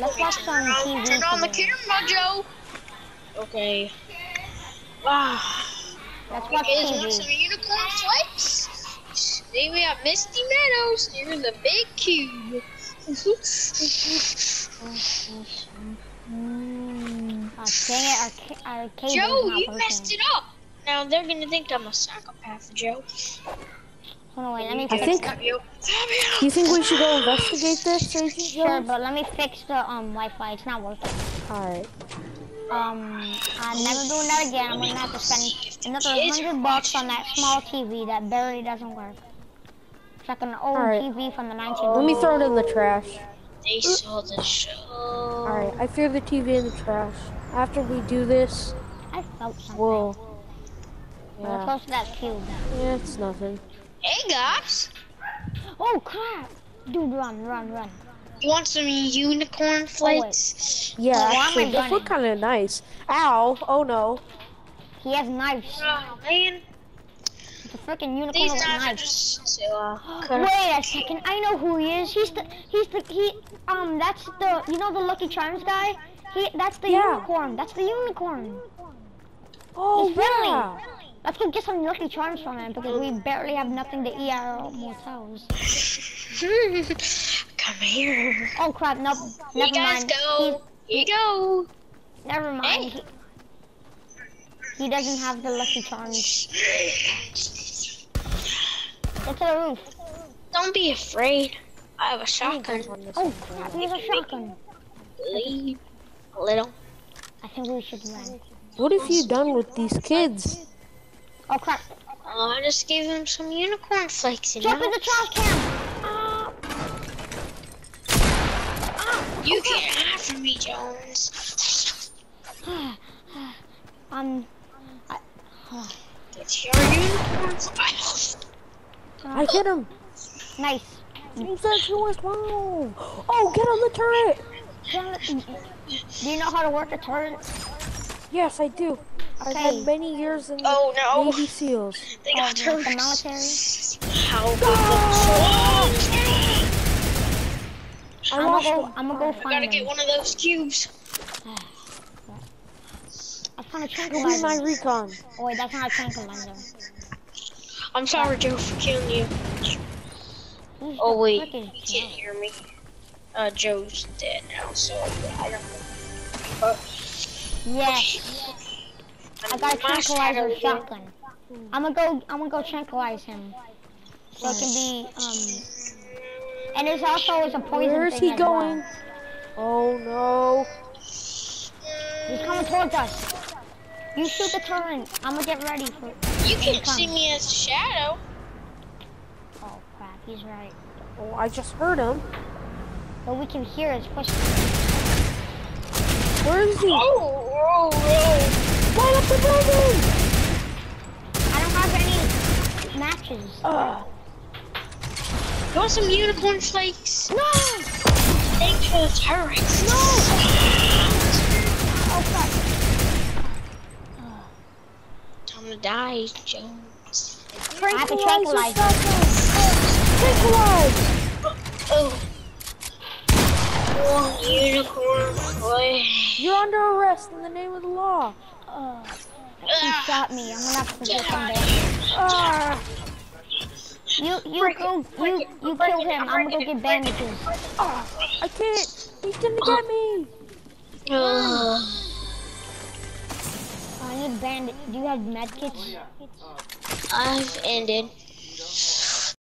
let's watch some TV. Turn on the camera, Joe. Okay. Ah. Let's watch Okay, want some TV. unicorn flakes? Then we have Misty Meadows near the big cube. Mm. Oh, dang it, our, ca- our cable Joe, is not Joe you working. messed it up. Now they're gonna think I'm a psychopath, Joe. Hold on, wait, let me I fix think- Fabio. Fabio. Do you think we should go investigate this, Agent Sure, Jones? but let me fix the um Wi-Fi. It's not working. Alright. Um, I'm never doing that again. I'm gonna have to spend another hundred bucks on that small TV that barely doesn't work. It's like an old Alright. TV from the 1980s. Let me throw it in the trash. They saw the show. Alright, I threw the TV in the trash. After we do this, I felt something. we'll... We're Yeah, close to that cube. yeah it's nothing. Hey guys, Oh crap! Dude, run, run, run. you want some unicorn flakes? Yeah, Well, why am I actually, those look kind of nice. Ow! Oh no. He has knives. Oh man, It's a freaking unicorn these with knives are knives. just to uh. Wait a second, I know who he is. He's the, he's the, he, um, that's the, you know the Lucky Charms guy? He, that's the Yeah. unicorn. That's the unicorn. Oh He's friendly. yeah. Let's go get some Lucky Charms from him because we barely have nothing to eat at our motels. Come here. Oh crap! Nope. You Never guys mind. go. Here you go. Never mind. Hey. He, he doesn't have the Lucky Charms. Get to the roof. Don't be afraid. I have a shotgun. Oh crap! He has a shotgun. Leave a little. I think we should run. What have you done with these kids? Oh crap! Oh, I just gave him some unicorn flakes, you Jump in know? the trash can. Ah. You can't hide from me, Jones. um. It's your unicorn flakes. I hit him. Nice. He said he was wrong. Oh, get on the turret. Do you know how to work a turret? Yes, I do. I've Okay. had many years in the Oh no, Navy SEAls. they Oh, got the military. How good looks. I I'm gonna go. him. I'm gonna go find gotta get one of those cubes. I found a Give me tranquilizer. my recon. Oh wait, that's not a tranquilizer. I'm sorry, Joe, for killing you. Who's Oh wait, frick you can't hear me. Uh, Joe's dead now, so I don't. know. But Yes. I got a my shadow tranquilizer shotgun. I'm gonna go. I'm gonna go tranquilize him. So it can be um. And there's also is a poison Where is he as well. going? Oh no. He's coming towards us. You shoot the turret. I'm gonna get ready for. You can't see me as a shadow. Oh crap! He's right. Oh, I just heard him. But we can hear his footsteps. Where is he? Oh, oh, oh. Light up the building! I don't have any matches. Ugh. You want some unicorn flakes? No! Thanks for the turrets. No! Oh crap! Time to die, Jones. I have to Tranquilizer tranquilize. Tranquilize! Oh. One unicorn flake. You're under arrest in the name of the law. Uh, he shot me. I'm gonna have to forget Get out someday. of. Ah, You, you Break go, break you, it, you kill it, him. I'm gonna go get break it. bandages. ah, I can't. He's gonna get me. Ugh. I need bandage. Do you have medkits? I've ended.